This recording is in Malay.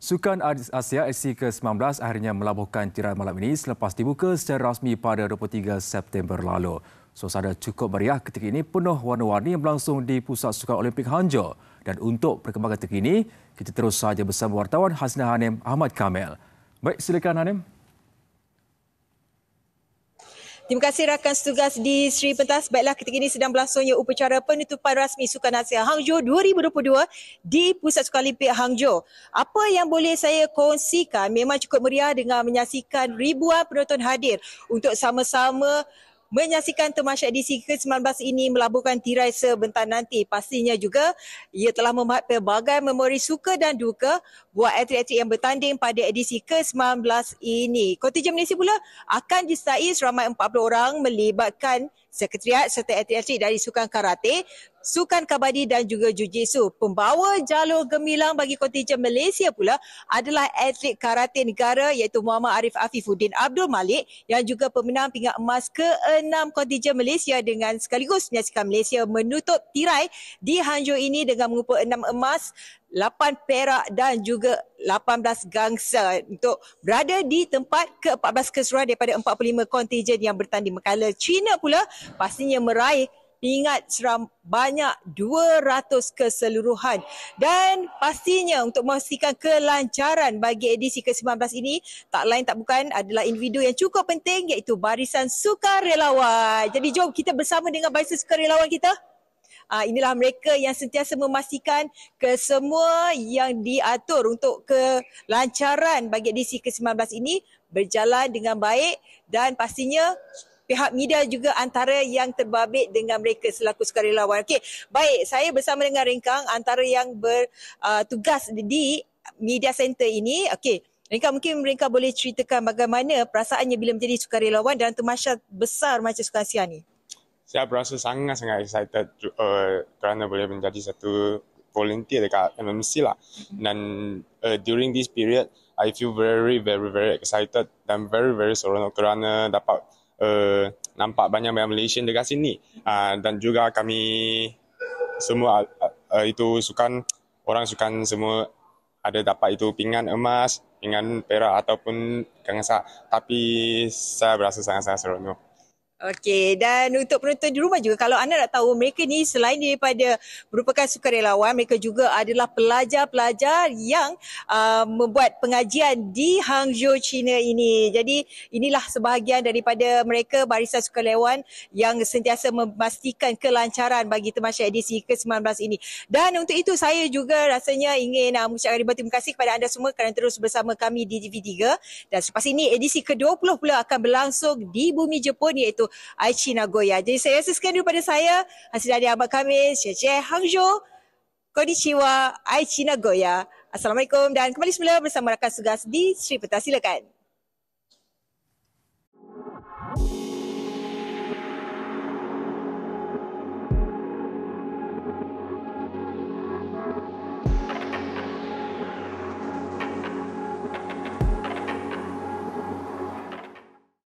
Sukan Asia SC ke-19 akhirnya melabuhkan tirai malam ini selepas dibuka secara rasmi pada 23 September lalu. Suasana cukup meriah ketika ini penuh warna-warni yang berlangsung di Pusat Sukan Olimpik Hangzhou. Dan untuk perkembangan terkini, kita terus saja bersama wartawan Hasnah Hanim Ahmad Kamel. Baik, silakan Hanim. Terima kasih rakan setugas di Sri Pentas. Baiklah ketika ini sedang berlangsungnya upacara penutupan rasmi Sukan Asia Hangzhou 2022 di Pusat Sukan Olimpik Hangzhou. Apa yang boleh saya kongsikan memang cukup meriah dengan menyaksikan ribuan penonton hadir untuk sama-sama menyaksikan temasya edisi ke-19 ini melabuhkan tirai sebentar nanti. Pastinya juga ia telah membuat pelbagai memori suka dan duka buat atlet-atlet yang bertanding pada edisi ke-19 ini. Kontingen Malaysia pula akan disertai seramai 40 orang melibatkan sekretariat serta atlet-atlet dari sukan karate, sukan kabadi dan juga jiu-jitsu. Pembawa jalur gemilang bagi kontingen Malaysia pula adalah atlet karate negara iaitu Muhammad Arif Afifuddin Abdul Malik yang juga pemenang pinggan emas ke-6 kontingen Malaysia dengan sekaligus menyaksikan Malaysia menutup tirai di Hangzhou ini dengan mengumpul 6 emas 8 perak dan juga 18 gangsa untuk berada di tempat ke-14 keseluruhan daripada 45 kontingen yang bertanding. Mekala China pula pastinya meraih ingat seram banyak 200 keseluruhan dan pastinya untuk memastikan kelancaran bagi edisi ke-19 ini tak lain tak bukan adalah individu yang cukup penting iaitu barisan sukarelawan. Jadi jom kita bersama dengan barisan sukarelawan kita. Uh, inilah mereka yang sentiasa memastikan ke semua yang diatur untuk kelancaran bagi edisi ke-19 ini berjalan dengan baik dan pastinya pihak media juga antara yang terbabit dengan mereka selaku sukarelawan. Okey, baik saya bersama dengan Ringkang antara yang bertugas uh, di media center ini. Okey, Ringkang mungkin mereka boleh ceritakan bagaimana perasaannya bila menjadi sukarelawan dalam temasya besar macam Sukan Asia ni saya berasa sangat-sangat excited uh, kerana boleh menjadi satu volunteer dekat MMC lah. Dan uh, during this period, I feel very, very, very excited dan very, very seronok kerana dapat uh, nampak banyak-banyak Malaysian dekat sini. Uh, dan juga kami semua uh, itu sukan, orang sukan semua ada dapat itu pinggan emas, pinggan perak ataupun gangsa. Tapi saya berasa sangat-sangat seronok. Okey dan untuk penonton di rumah juga kalau anda nak tahu mereka ni selain daripada merupakan sukarelawan mereka juga adalah pelajar-pelajar yang uh, membuat pengajian di Hangzhou China ini. Jadi inilah sebahagian daripada mereka barisan sukarelawan yang sentiasa memastikan kelancaran bagi temasya edisi ke-19 ini. Dan untuk itu saya juga rasanya ingin uh, mengucapkan ribuan terima kasih kepada anda semua kerana terus bersama kami di TV3 dan selepas ini edisi ke-20 pula akan berlangsung di bumi Jepun iaitu Aichi Nagoya. Jadi saya rasa sekian daripada saya. Hasil dari Ahmad Kamil, Syekh Hangzhou. Konnichiwa, Aichi Nagoya. Assalamualaikum dan kembali semula bersama rakan segas di Sri Peta. Silakan.